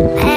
Hey.